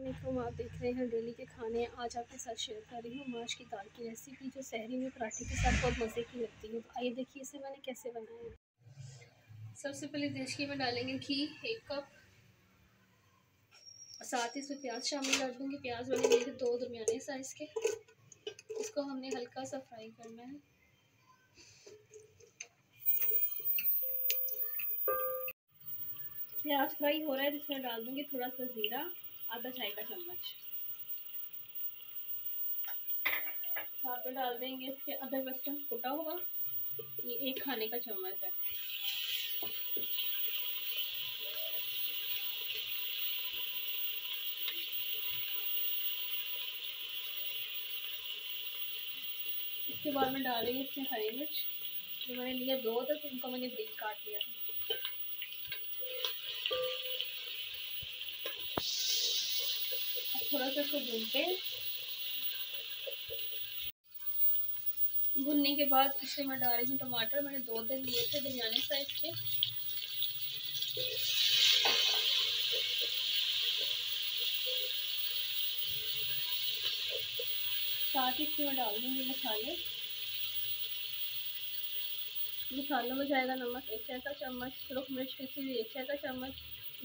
असलम आप देख रहे हैं डेली के खाने। आज आपके साथ शेयर कर रही हूँ माश की दाल की रेसिपी जो शहरी में पराठे के साथ बहुत मज़े की लगती है। तो आइए देखिए इसे मैंने कैसे बनाया सबसे पहले देशकी में डालेंगे घी, एक कप। साथ ही इसमें प्याज शामिल कर दूँगी। प्याज वाले मेरे दो दरमियाने साइज़ के। इसको हमने हल्का सा फ्राई करना है। प्याज फ्राई हो रहा है इसमें डाल दूँगी थोड़ा सा ज़ीरा। आधा चाय का चम्मच। साथ में डाल देंगे इसके अदरक लहसुन कुटा हुआ। ये एक खाने का चम्मच है। इसके बाद में डालेंगे इसमें हरी मिर्च। जो मैंने लिया दो तो उनको मैंने ब्रिक काट लिया। था थोड़ा सा इसको भूनते हैं। भुनने के बाद इसमें मैं डाल रही हूँ टमाटर। मैंने दो दिन लिए थे दरमियाने साइज़ के साथ ही इसमें मैं डाल दूँगी मसाले। मसालों में जाएगा नमक, एक चाय का चम्मच, सुरख मिर्च पिसी हुई एक चाय का चम्मच,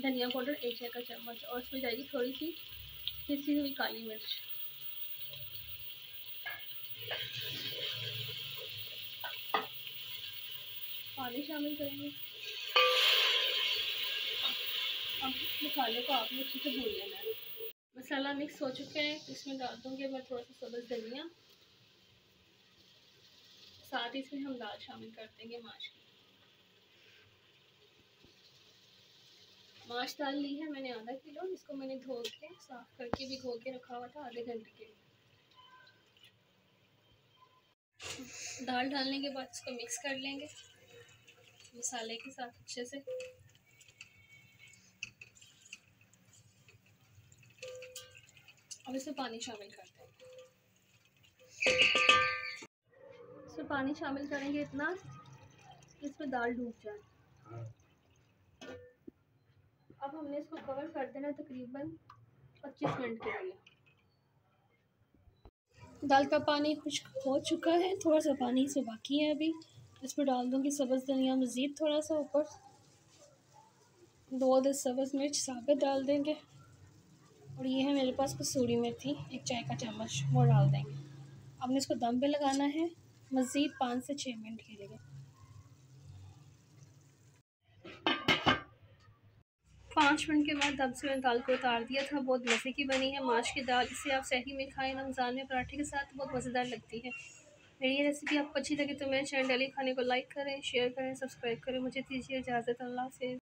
धनिया पाउडर, एक चाय का चम्मच। और उसमें जाएगी थोड़ी सी पिसी हुई काली मिर्च। पानी शामिल करेंगे। अब मसाले को आपने अच्छे से भून लेना है। मसाला मिक्स हो चुके हैं इसमें डाल दूँगी मैं थोड़ा सा सब्ज़ धनिया। साथ ही इसमें हम दाल शामिल कर देंगे माश की। माश दाल ली है मैंने आधा किलो, इसको मैंने धो के, साफ़ करके भी धो के रखा हुआ था आधे घंटे के लिए। दाल डालने के बाद इसको मिक्स कर लेंगे, मसाले के साथ अच्छे से। अब इसमें पानी शामिल करते हैं। इसमें पानी शामिल करेंगे इतना, इसमें दाल डूब जाए। अब हमने इसको कवर कर देना तकरीबन 25 मिनट के लिए। दाल का पानी खुश्क हो चुका है, थोड़ा सा पानी इसमें बाकी है अभी। इसमें डाल दूँगी सब्ज़, धनिया, मज़ीद थोड़ा सा ऊपर। दो दस सब्ज़, मिर्च, साबित डाल देंगे। और ये है मेरे पास कसूरी मेथी, एक चाय का चम्मच, वो डाल देंगे। अब इसको दम पे लगाना है, मज़ीद पाँच से छः मिनट के लिए। पाँच मिनट के बाद दब से मैंने दाल को उतार दिया था। बहुत मज़े की बनी है माश की दाल। इसे आप सही में खाएँ, रमज़ान में पराठे के साथ बहुत मज़ेदार लगती है। मेरी ये रेसिपी आपको अच्छी लगी तो मेरे चैनल डेली खाने को लाइक करें शेयर करें सब्सक्राइब करें। मुझे दीजिए इजाज़त। अल्लाह से